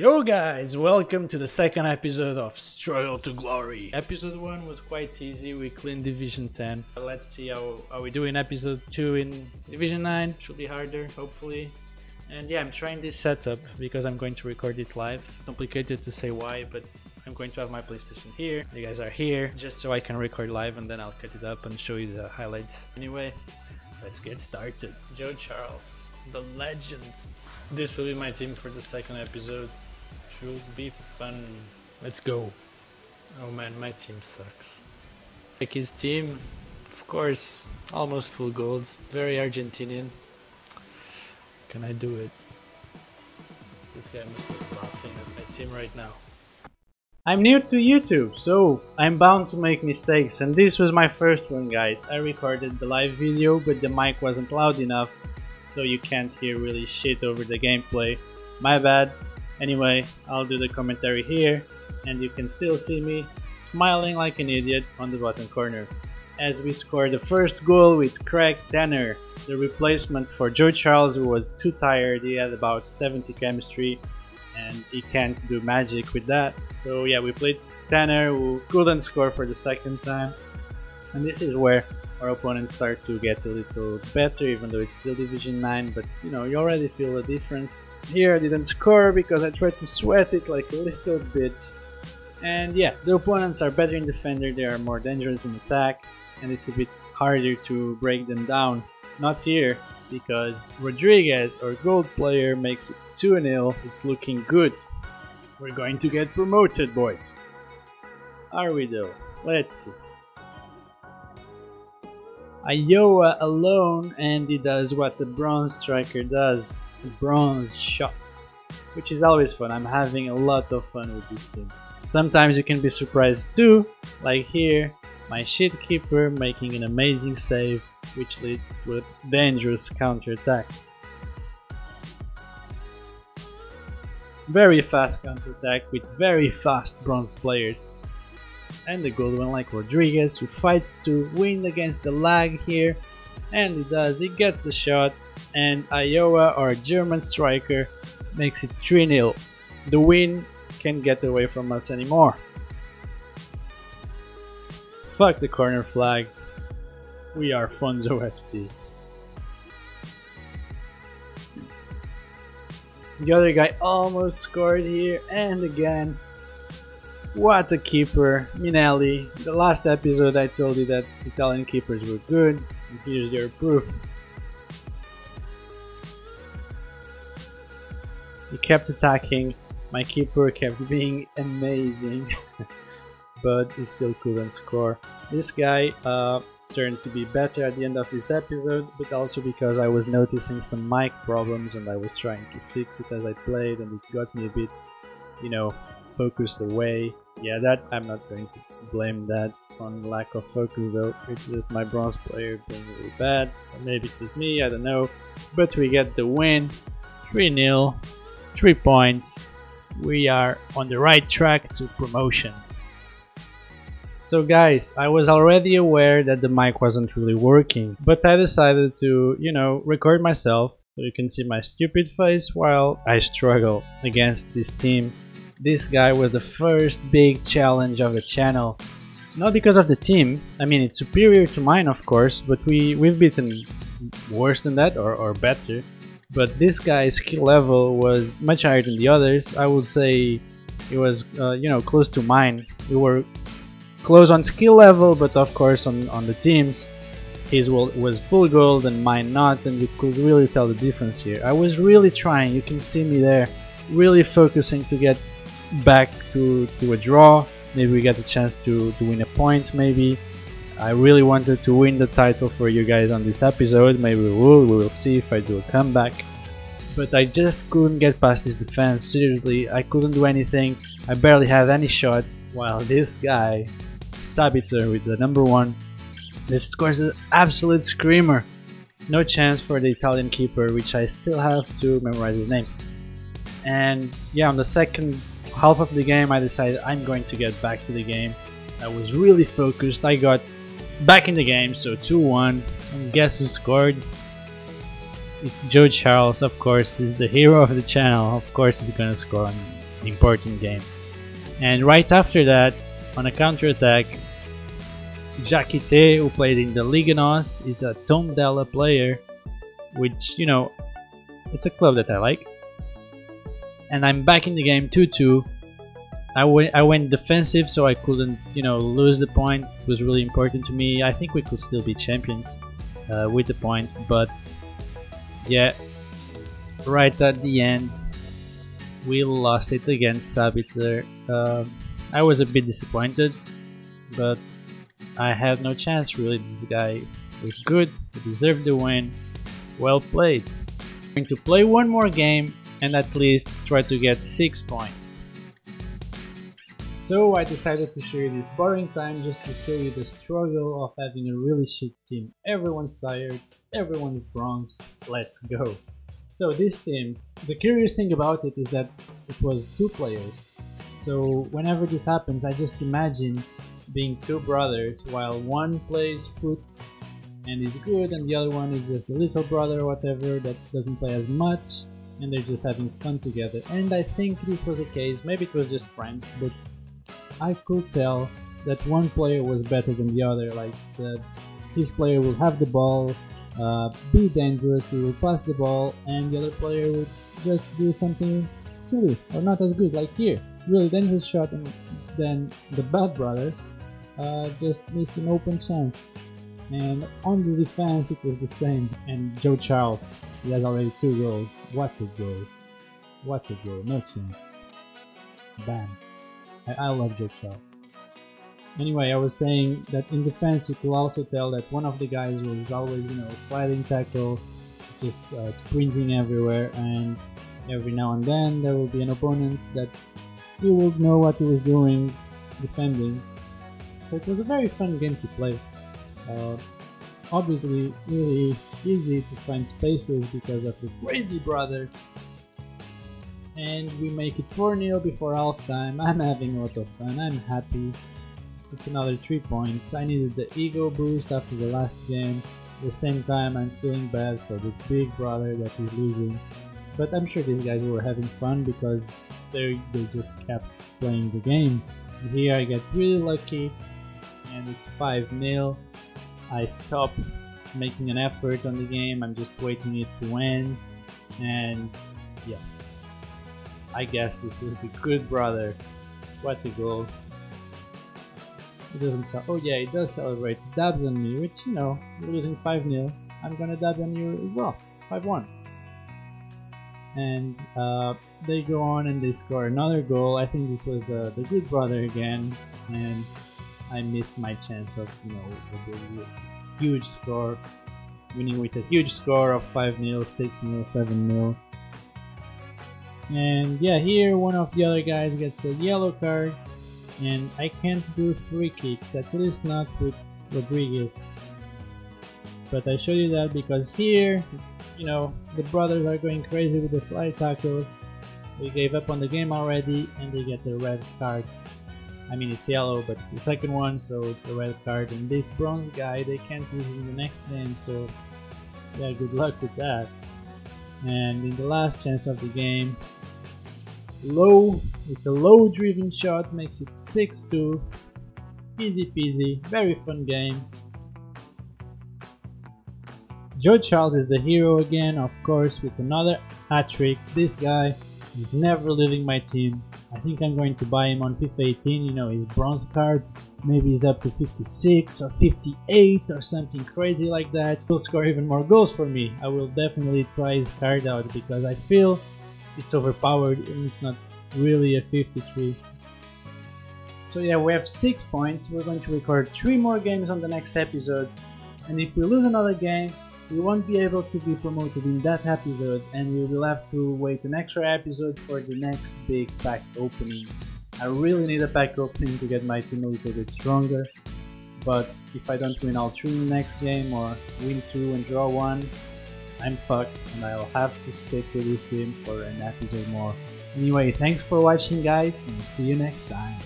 Yo guys, welcome to the second episode of Struggle to Glory. Episode 1 was quite easy, we cleaned Division 10. Let's see how, how we do in episode 2 in Division 9. Should be harder, hopefully. And yeah, I'm trying this setup because I'm going to record it live. Complicated to say why, but I'm going to have my PlayStation here. You guys are here, just so I can record live and then I'll cut it up and show you the highlights. Anyway, let's get started. Joe Charles, the legend. This will be my team for the second episode. Should be fun. Let's go. Oh man, my team sucks. Like his team, of course, almost full gold. Very Argentinian. Can I do it? This guy must be laughing at my team right now. I'm new to YouTube, so I'm bound to make mistakes and this was my first one guys. I recorded the live video but the mic wasn't loud enough so you can't hear really shit over the gameplay. My bad. Anyway, I'll do the commentary here and you can still see me smiling like an idiot on the bottom corner. As we score the first goal with Craig Tanner, the replacement for Joe Charles who was too tired, he had about 70 chemistry and he can't do magic with that. So yeah, we played Tanner who couldn't score for the second time. And this is where our opponents start to get a little better even though it's still Division 9 but you know you already feel the difference. Here I didn't score because I tried to sweat it like a little bit. And yeah, the opponents are better in defender, they are more dangerous in attack and it's a bit harder to break them down. Not here, because Rodriguez, our gold player, makes it 2-0. It's looking good. We're going to get promoted, boys. Are we though? Let's see. Iyoha alone and he does what the bronze striker does, the bronze shot, which is always fun. I'm having a lot of fun with this team. Sometimes you can be surprised too, like here, my shit keeper making an amazing save, which leads to a dangerous counter attack. Very fast counter attack with very fast bronze players and the gold one like Rodriguez who fights to win against the lag here and he does, he gets the shot and Iyoha our German striker makes it 3-0. The win can't get away from us anymore. Fuck the corner flag. We are Fonzo FC. The other guy almost scored here and again what a keeper, Minelli. The last episode I told you that Italian keepers were good, here's your proof. He kept attacking, my keeper kept being amazing, but he still couldn't score. This guy uh, turned to be better at the end of this episode, but also because I was noticing some mic problems and I was trying to fix it as I played and it got me a bit, you know, focused away yeah, that I'm not going to blame that on lack of focus though. It's just my bronze player being really bad. Or maybe it's me, I don't know. But we get the win. 3-0. 3 points. We are on the right track to promotion. So guys, I was already aware that the mic wasn't really working, but I decided to, you know, record myself so you can see my stupid face while I struggle against this team this guy was the first big challenge of the channel. Not because of the team, I mean it's superior to mine of course, but we, we've beaten worse than that or, or better. But this guy's skill level was much higher than the others. I would say it was, uh, you know, close to mine. We were close on skill level, but of course on, on the teams, his was full gold and mine not, and you could really tell the difference here. I was really trying, you can see me there, really focusing to get back to, to a draw. Maybe we get a chance to, to win a point, maybe. I really wanted to win the title for you guys on this episode. Maybe we will. We will see if I do a comeback. But I just couldn't get past this defense. Seriously, I couldn't do anything. I barely had any shots. While this guy, Sabitzer with the number one, this scores an absolute screamer. No chance for the Italian keeper, which I still have to memorize his name. And yeah, on the second half of the game I decided I'm going to get back to the game. I was really focused. I got back in the game, so 2-1. And guess who scored? It's Joe Charles, of course. He's the hero of the channel. Of course he's gonna score on important game. And right after that, on a counter attack, Jakite, who played in the Liga NOS, is a Tondela player, which, you know, it's a club that I like. And I'm back in the game 2-2. I went, I went defensive so I couldn't, you know, lose the point. It was really important to me. I think we could still be champions uh, with the point, but yeah, right at the end, we lost it against Sabitzer. Uh, I was a bit disappointed, but I had no chance really. This guy was good, he deserved the win. Well played. I'm going to play one more game and at least try to get 6 points. So I decided to show you this boring time just to show you the struggle of having a really shit team. Everyone's tired, everyone's bronze, let's go. So this team, the curious thing about it is that it was two players. So whenever this happens, I just imagine being two brothers while one plays foot and is good and the other one is just a little brother or whatever that doesn't play as much and they're just having fun together. And I think this was a case, maybe it was just friends, but I could tell that one player was better than the other, like the, his player will have the ball, uh, be dangerous, he will pass the ball, and the other player would just do something silly or not as good, like here. Really dangerous shot, and then the bad brother uh, just missed an open chance. And on the defense, it was the same. And Joe Charles, he has already two goals. What a goal! What a goal! No chance. Bam. I, I love Joe Charles. Anyway, I was saying that in defense, you could also tell that one of the guys was always, you know, sliding tackle, just uh, sprinting everywhere, and every now and then there will be an opponent that he will know what he was doing defending. So it was a very fun game to play. Uh, obviously, really easy to find spaces because of the crazy brother. And we make it 4-0 before half time. I'm having a lot of fun. I'm happy. It's another 3 points. I needed the ego boost after the last game. At the same time, I'm feeling bad for the big brother that is losing. But I'm sure these guys were having fun because they they just kept playing the game. Here I get really lucky and it's 5-0. I stop making an effort on the game, I'm just waiting it to end and yeah. I guess this was the good brother. What a goal. He doesn't sell. Oh yeah, it does celebrate. Dabs on me, which you know, losing 5-0. I'm gonna dab on you as well. 5-1. And uh, they go on and they score another goal. I think this was the, the good brother again. And I missed my chance of, you know, a huge score. Winning with a huge score of 5-0, 6-0, 7-0. And yeah, here one of the other guys gets a yellow card and I can't do free kicks, at least not with Rodriguez. But I show you that because here, you know, the brothers are going crazy with the slide tackles. They gave up on the game already and they get a red card. I mean it's yellow but the second one so it's a red card. And this bronze guy they can't use in the next game so yeah good luck with that. And in the last chance of the game low with a low driven shot makes it 6-2 easy peasy very fun game. Joe Charles is the hero again of course with another hat-trick. This guy is never leaving my team I think I'm going to buy him on FIFA 18 you know his bronze card. Maybe he's up to 56 or 58 or something crazy like that. He'll score even more goals for me. I will definitely try his card out because I feel it's overpowered and it's not really a 53. So yeah, we have 6 points, we're going to record 3 more games on the next episode, and if we lose another game, we won't be able to be promoted in that episode, and we will have to wait an extra episode for the next big pack opening. I really need a pack opening to get my team a little bit stronger, but if I don't win all 3 in the next game, or win 2 and draw 1, I'm fucked and I'll have to stick with this team for an episode more. Anyway, thanks for watching guys and see you next time.